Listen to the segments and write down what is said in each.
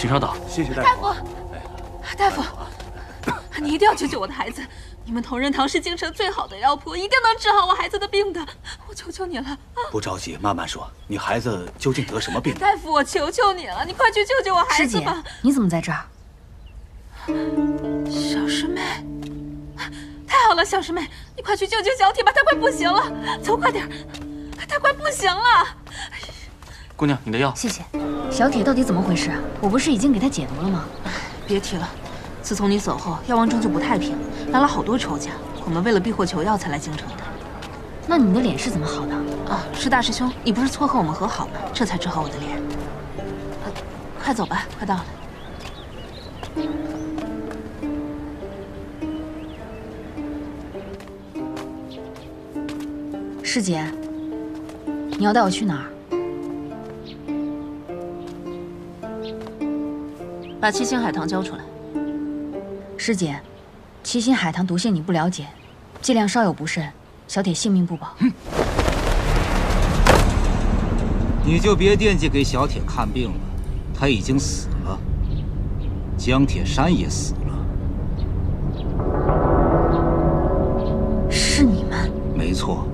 请稍等。谢谢大夫。大夫，你一定要救救我的孩子！你们同仁堂是京城最好的药铺，一定能治好我孩子的病的。我求求你了啊！不着急，慢慢说。你孩子究竟得什么病？大夫，我求求你了，你快去救救我孩子吧！师姐，你怎么在这儿？小师妹，太好了，小师妹，你快去救救小铁吧，他快不行了。走，快点，他快不行了。姑娘，你的药。谢谢。小铁到底怎么回事啊？我不是已经给他解毒了吗？别提了。自从你走后，药王庄就不太平，来了好多仇家。我们为了避祸求药才来京城的。那你的脸是怎么好的？啊，是大师兄，你不是撮合我们和好吗？这才治好我的脸。快走吧，快到了。师姐，你要带我去哪儿？把七星海棠交出来。师姐，七星海棠毒性你不了解，剂量稍有不慎，小铁性命不保。你就别惦记给小铁看病了，他已经死了，江铁山也死了。是你们？没错。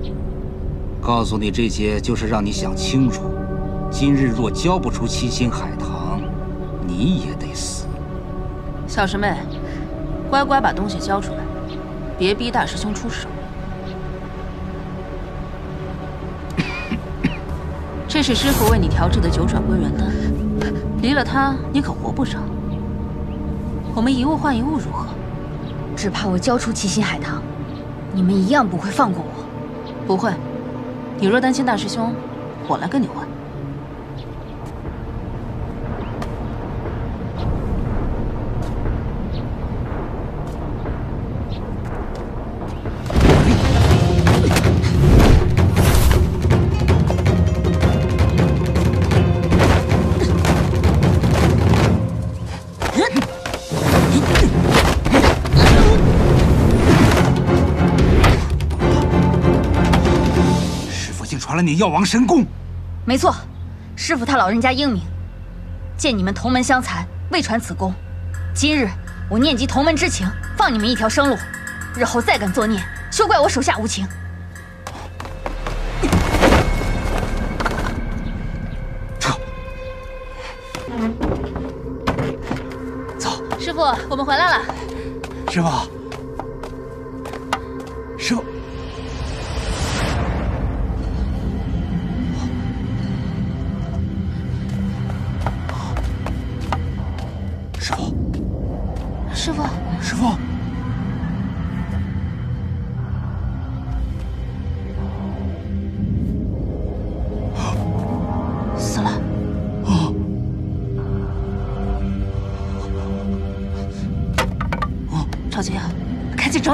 告诉你这些，就是让你想清楚，今日若交不出七星海棠，你也得死。小师妹。乖乖把东西交出来，别逼大师兄出手。这是师傅为你调制的九转归元丹，离了它你可活不长。我们一物换一物如何？只怕我交出七星海棠，你们一样不会放过我。不会，你若担心大师兄，我来跟你换。你药王神功，没错，师傅他老人家英明，见你们同门相残，未传此功。今日我念及同门之情，放你们一条生路。日后再敢作孽，休怪我手下无情。撤！走，师傅，我们回来了。师傅，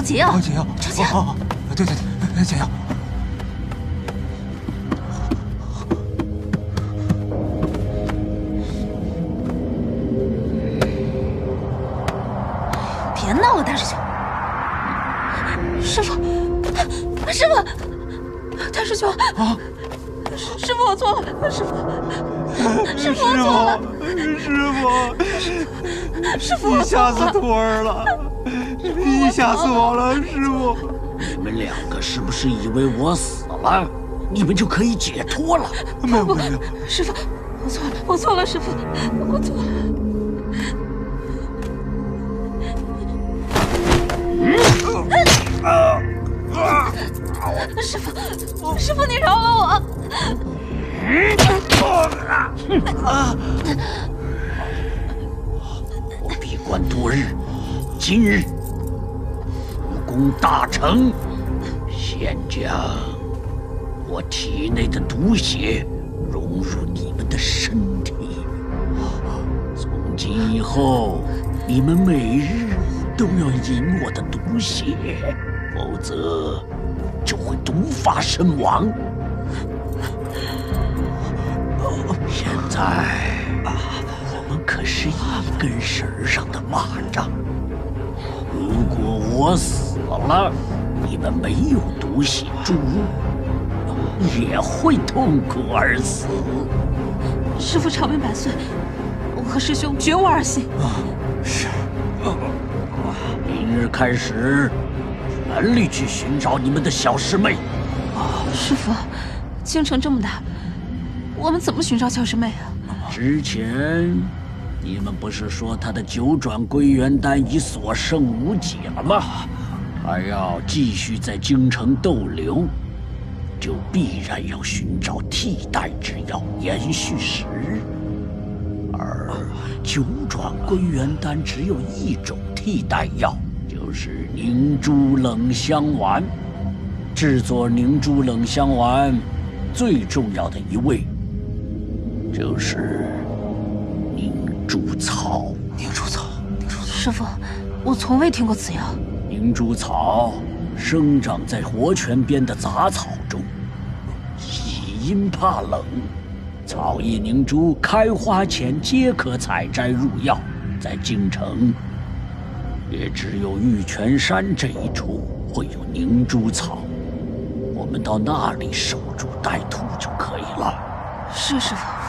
解药！解药，找解药！对对对，解药。别闹了大师兄，师傅，师傅，大师兄啊！师傅，我错了，师傅，师傅，我错了，师傅，师傅，你吓死徒儿了，你吓死我了，师傅！你们两个是不是以为我死了，你们就可以解脱了？没有，没有，师傅，我错了，我错了，师傅，我错了。师傅，师傅，你饶了我！我闭关多日，今日武功大成，先将我体内的毒血融入你们的身体。从今以后，你们每日都要饮我的毒血，否则。就会毒发身亡。现在我们可是一根绳上的蚂蚱，我死了，你们没有毒血注入，也会痛苦而死。师傅长命百岁，我和师兄绝无二心。是明日开始，全力去寻找你们的小师妹。师傅，京城这么大，我们怎么寻找小师妹啊？之前你们不是说他的九转归元丹已所剩无几了吗？还要继续在京城逗留，就必然要寻找替代之药延续时日。而九转归元丹只有一种替代药，就是凝珠冷香丸。制作凝珠冷香丸最重要的一味，就是珠草。凝珠草，凝珠草。师傅，我从未听过此药。凝珠草生长在活泉边的杂草中，喜阴怕冷，草叶凝珠开花前皆可采摘入药。在京城，也只有玉泉山这一处会有凝珠草。我们到那里守株待兔就可以了。是师傅。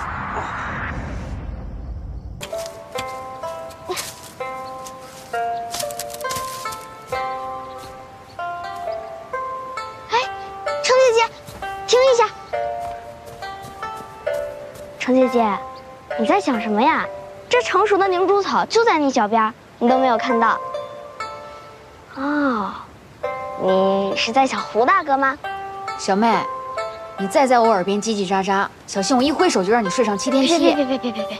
程姐姐，你在想什么呀？这成熟的凝珠草就在你脚边，你都没有看到。哦，你是在想胡大哥吗？小妹，你再在我耳边叽叽喳喳，小心我一挥手就让你睡上七天七夜。别别别别别别！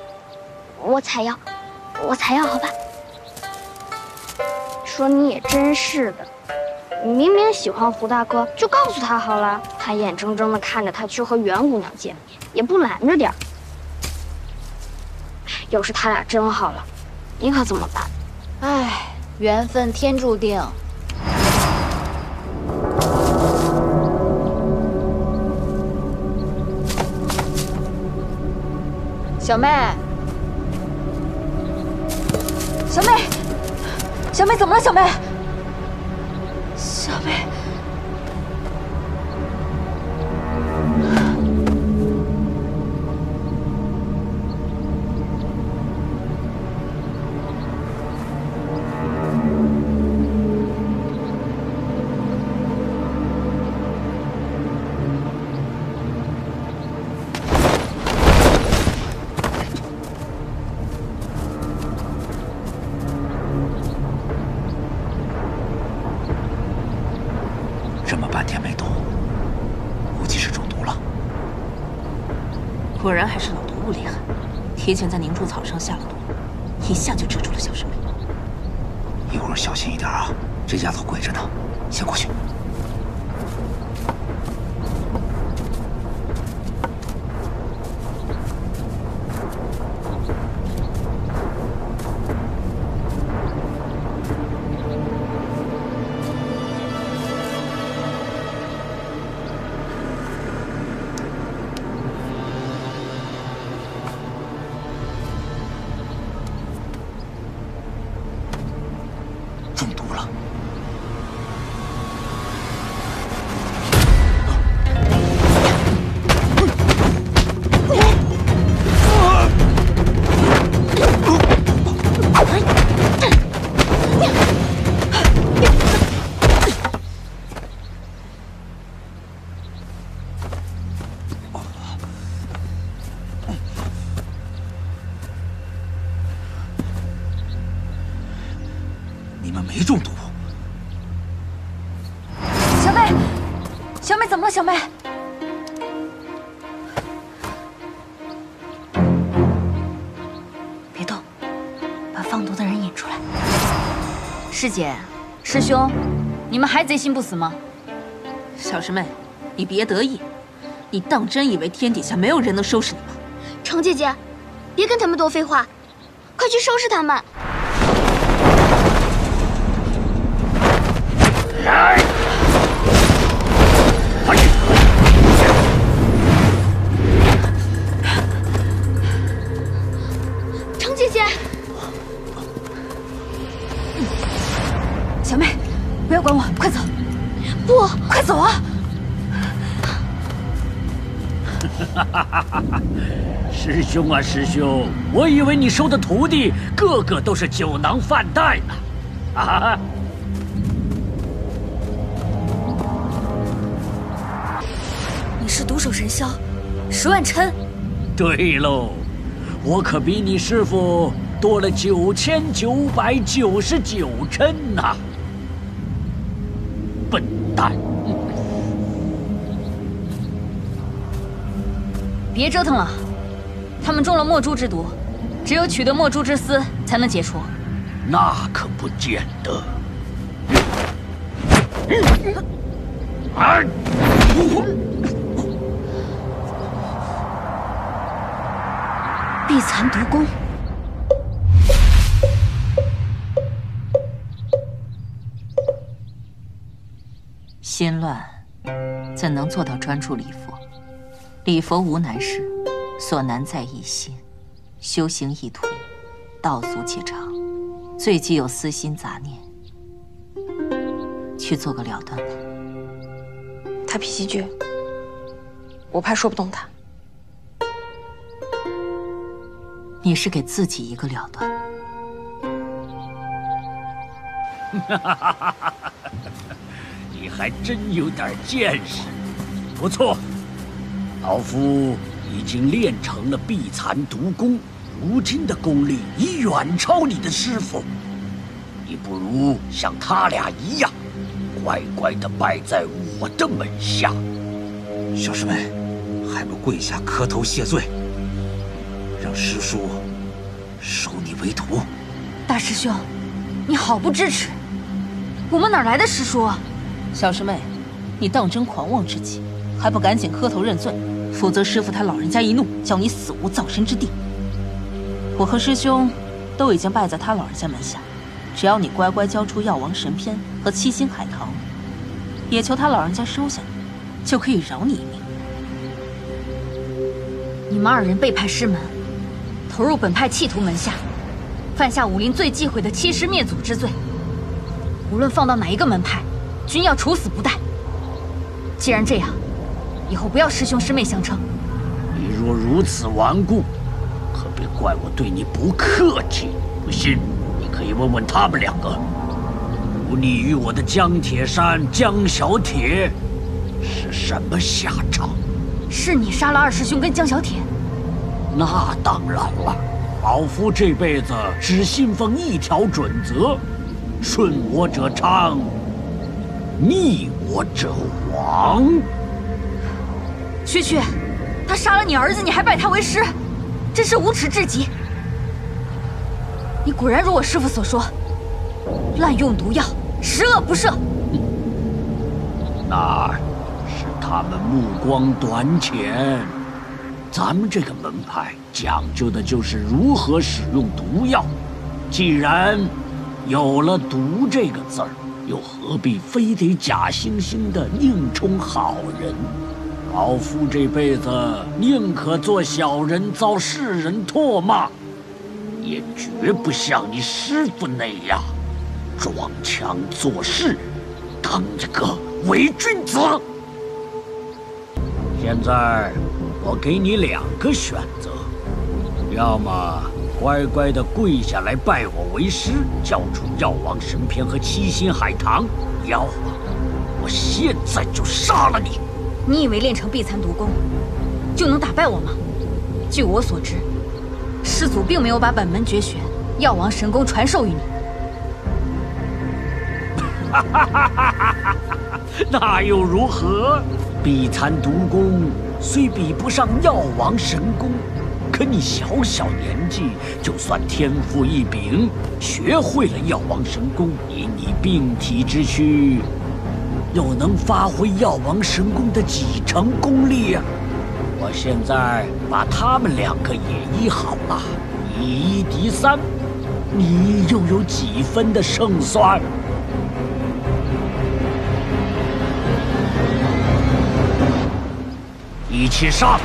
我采药，我采药，好吧。说你也真是的，你明明喜欢胡大哥，就告诉他好了，他眼睁睁的看着他去和袁姑娘见面，也不拦着点儿。要是他俩真好了，你可怎么办？唉，缘分天注定。小妹，小妹，小妹怎么了？小妹，小妹，提前在凝珠草上下了毒，小妹别动，把放毒的人引出来。师姐，师兄，你们还贼心不死吗？小师妹，你别得意，你当真以为天底下没有人能收拾你吗？程姐姐，别跟他们多废话，快去收拾他们！程师兄啊，师兄，我以为你收的徒弟个个都是酒囊饭袋呢。啊！你是独手神霄，十万琛。对喽，我可比你师傅多了九千九百九十九针呐！笨蛋！别折腾了，他们中了墨珠之毒，只有取得墨珠之丝才能解除。那可不见得。啊！碧残毒功，心乱，怎能做到专注礼佛？礼佛无难事，所难在一心。修行一途，道阻且长，最忌有私心杂念。去做个了断吧。他脾气倔，我怕说不动他。你是给自己一个了断。你还真有点见识，不错。老夫已经练成了碧残毒功，如今的功力已远超你的师傅。你不如像他俩一样，乖乖的拜在我的门下。小师妹，还不跪下磕头谢罪，让师叔收你为徒？大师兄，你好不支持！我们哪来的师叔啊？小师妹，你当真狂妄之极，还不赶紧磕头认罪？否则师傅他老人家一怒，叫你死无葬身之地。我和师兄都已经拜在他老人家门下，只要你乖乖交出药王神篇和七星海棠，也求他老人家收下，就可以饶你一命。你们二人背叛师门，投入本派弃徒门下，犯下武林最忌讳的欺师灭祖之罪。无论放到哪一个门派，均要处死不贷。既然这样，以后不要师兄师妹相称。你若如此顽固，可别怪我对你不客气。不信，你可以问问他们两个，忤逆于我的江铁山江小铁是什么下场？是你杀了二师兄跟江小铁？那当然了，老夫这辈子只信奉一条准则：顺我者昌，逆我者亡。区区，他杀了你儿子，你还拜他为师，真是无耻至极！你果然如我师父所说，滥用毒药，十恶不赦。那是他们目光短浅，咱们这个门派讲究的就是如何使用毒药。既然有了“毒”这个字儿，又何必非得假惺惺的硬充好人？老夫这辈子宁可做小人，遭世人唾骂，也绝不像你师傅那样装腔作势，当一个伪君子。现在我给你两个选择，要么乖乖的跪下来拜我为师，交出药王神篇和七星海棠；要么我现在就杀了你。你以为练成碧残毒功就能打败我吗？据我所知，师祖并没有把本门绝学药王神功传授于你。那又如何？碧残毒功虽比不上药王神功，可你小小年纪，就算天赋异禀，学会了药王神功，以你病体之躯。又能发挥药王神功的几成功力呀？我现在把他们两个也医好了，以一敌三，你又有几分的胜算？一起上！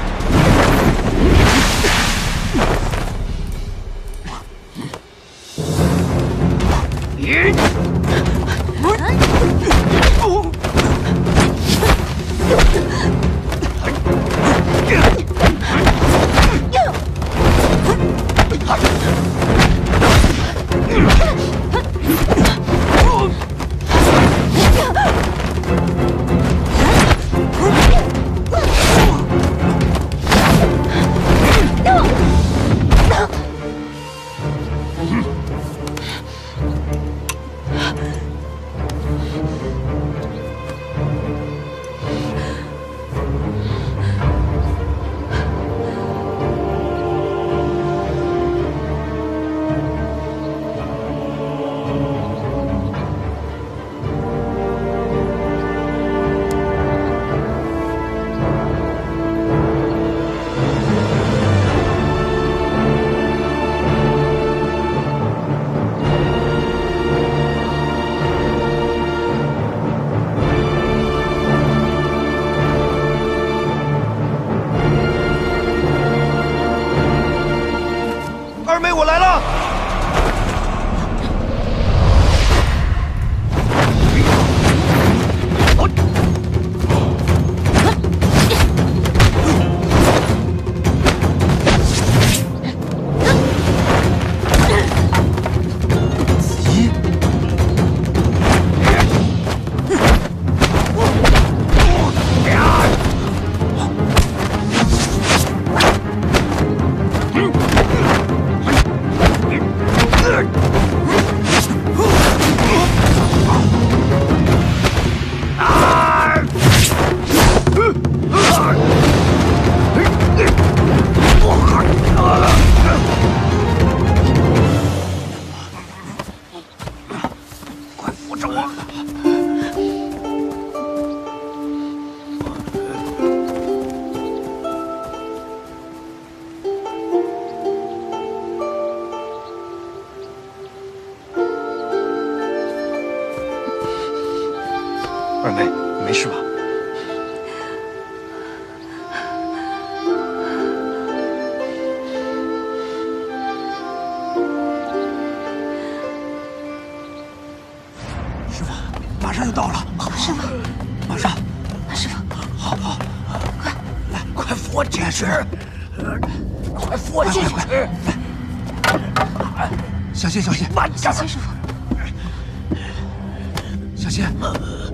小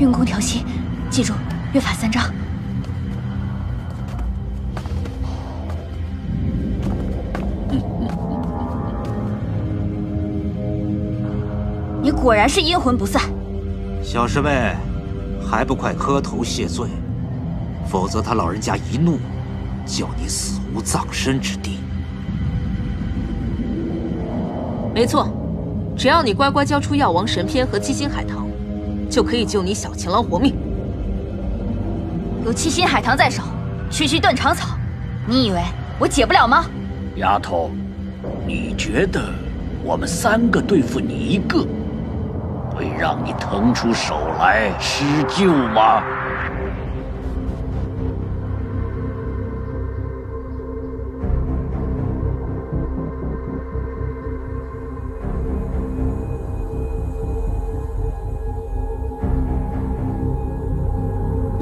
运功调息，记住约法三章。你果然是阴魂不散。小师妹，还不快磕头谢罪，否则他老人家一怒，叫你死无葬身之地。没错，只要你乖乖交出药王神篇和七星海棠，就可以救你小情郎活命。有七星海棠在手，区区断肠草，你以为我解不了吗？丫头，你觉得我们三个对付你一个，会让你腾出手来施救吗？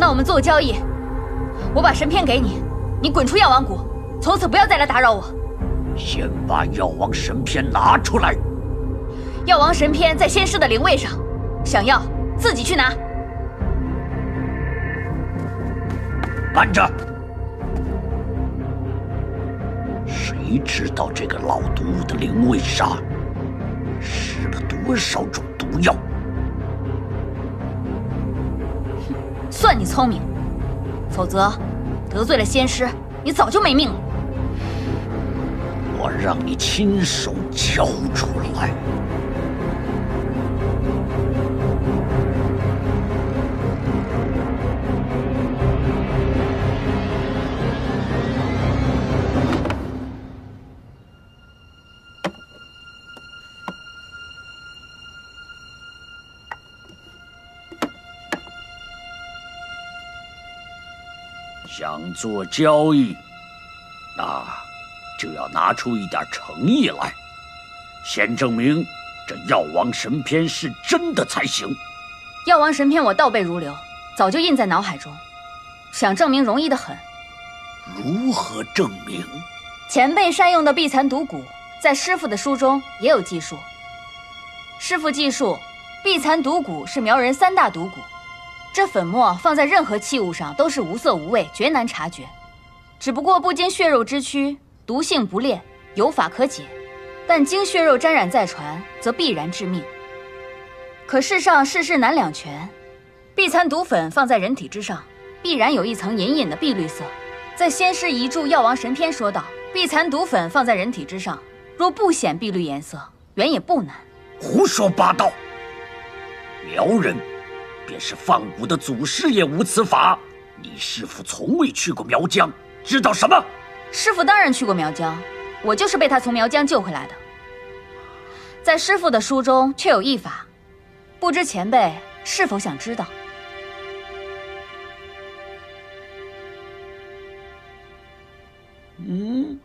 那我们做个交易，我把神片给你，你滚出药王谷，从此不要再来打扰我。先把药王神篇拿出来。药王神篇在仙师的灵位上，想要自己去拿。慢着！谁知道这个老毒物的灵位上施了多少种毒药？算你聪明，否则得罪了仙师，你早就没命了。我让你亲手交出来！想做交易，那就要拿出一点诚意来，先证明这药王神篇是真的才行。药王神篇我倒背如流，早就印在脑海中，想证明容易的很。如何证明？前辈善用的碧蚕毒蛊，在师傅的书中也有记述。师傅记述，碧蚕毒蛊是苗人三大毒蛊。这粉末放在任何器物上都是无色无味，绝难察觉。只不过不经血肉之躯，毒性不烈，有法可解；但经血肉沾染再传，则必然致命。可世上世事难两全，碧蚕毒粉放在人体之上，必然有一层隐隐的碧绿色。在仙师遗著《药王神篇》说道：碧蚕毒粉放在人体之上，若不显碧绿颜色，原也不难。胡说八道！苗人。便是放蛊的祖师也无此法。你师傅从未去过苗疆，知道什么？师傅当然去过苗疆，我就是被他从苗疆救回来的。在师傅的书中却有一法，不知前辈是否想知道？嗯，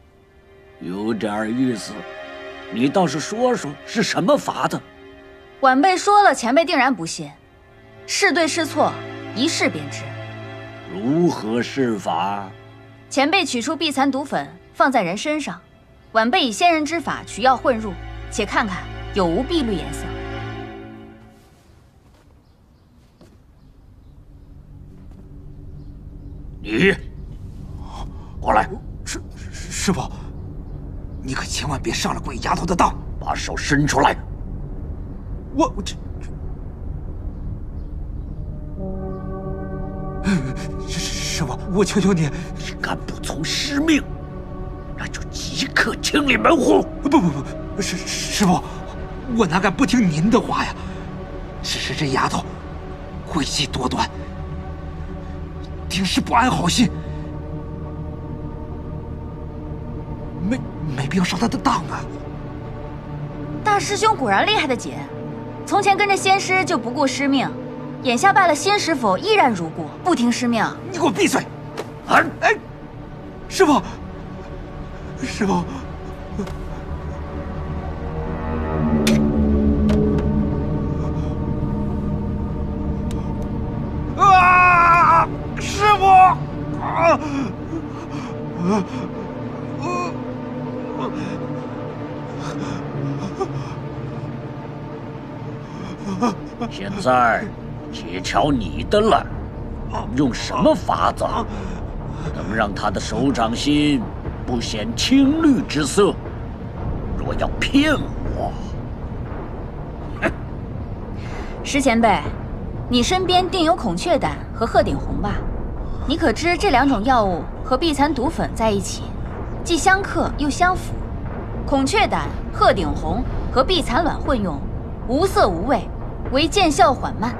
有点意思。你倒是说说是什么法子？晚辈说了，前辈定然不信。是对是错，一试便知。如何试法？前辈取出碧蚕毒粉，放在人身上，晚辈以仙人之法取药混入，且看看有无碧绿颜色。你过来，师师傅，你可千万别上了鬼丫头的当！把手伸出来！我我这师师傅，我求求你，你敢不从师命，那就即刻清理门户！不不不，师师傅，我哪敢不听您的话呀？只是这丫头诡计多端，定是不安好心，没没必要上她的当啊！大师兄果然厉害的紧，从前跟着仙师就不顾师命，眼下拜了新师傅依然如故，不听师命。你给我闭嘴！哎哎，师傅，师傅。啊！师傅！啊！现在，且瞧你的了，用什么法子能让他的手掌心不显青绿之色？若要骗我，石前辈，你身边定有孔雀胆和鹤顶红吧？你可知这两种药物和碧蚕毒粉在一起，既相克又相辅。孔雀胆、鹤顶红和碧蚕卵混用，无色无味，为见效缓慢。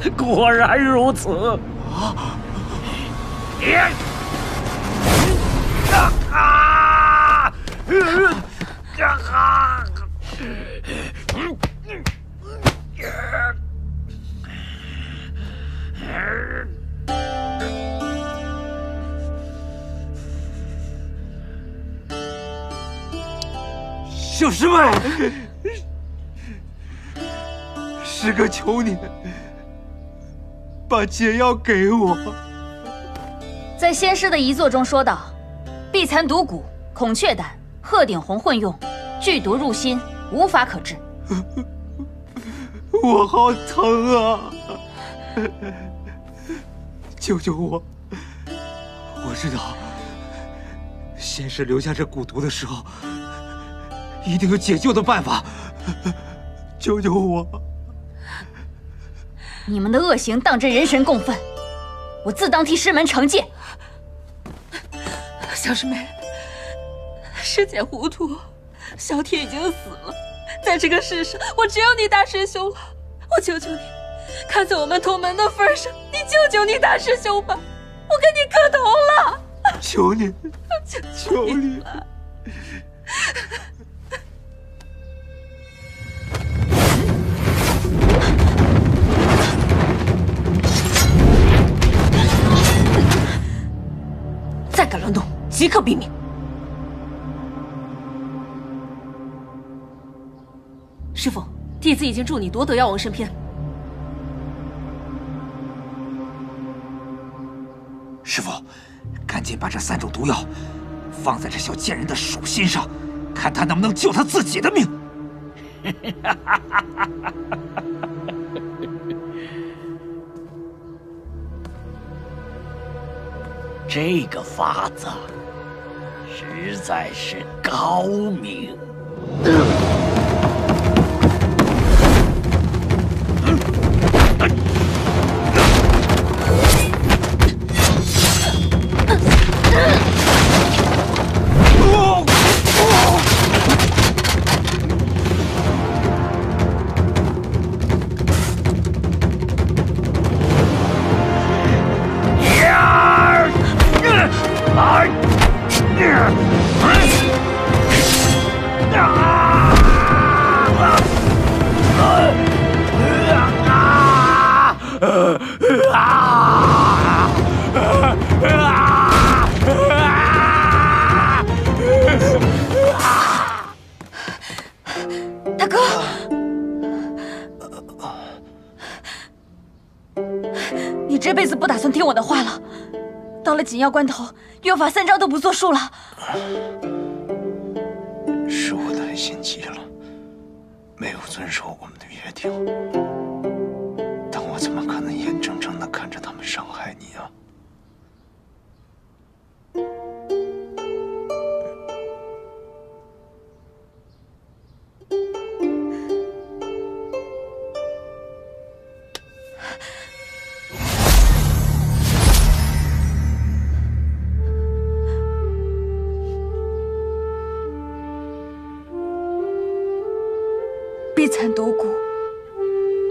果然如此。啊！啊！啊！啊！小师妹，师哥求你把解药给我。在仙师的遗作中说道：“碧蚕毒蛊、孔雀胆、鹤顶红混用，剧毒入心，无法可治。”我好疼啊！救救我！我知道，仙师留下这蛊毒的时候，一定有解救的办法。救救我！你们的恶行当真人神共愤，我自当替师门惩戒。小师妹，师姐糊涂，小铁已经死了，在这个世上，我只有你大师兄了。我求求你，看在我们同门的份上，你救救你大师兄吧！我跟你磕头了，求你，求你了。敢乱动，即刻毙命！师傅，弟子已经助你夺得药王神篇。师傅，赶紧把这三种毒药放在这小贱人的手心上，看他能不能救他自己的命。这个法子实在是高明。紧要关头，约法三章都不作数了。是我太心急了，没有遵守我们的约定。但我怎么可能眼睁睁的看着他们伤害你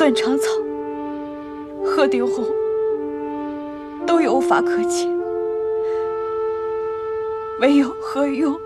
断肠草、鹤顶红都有法可解，唯有何用？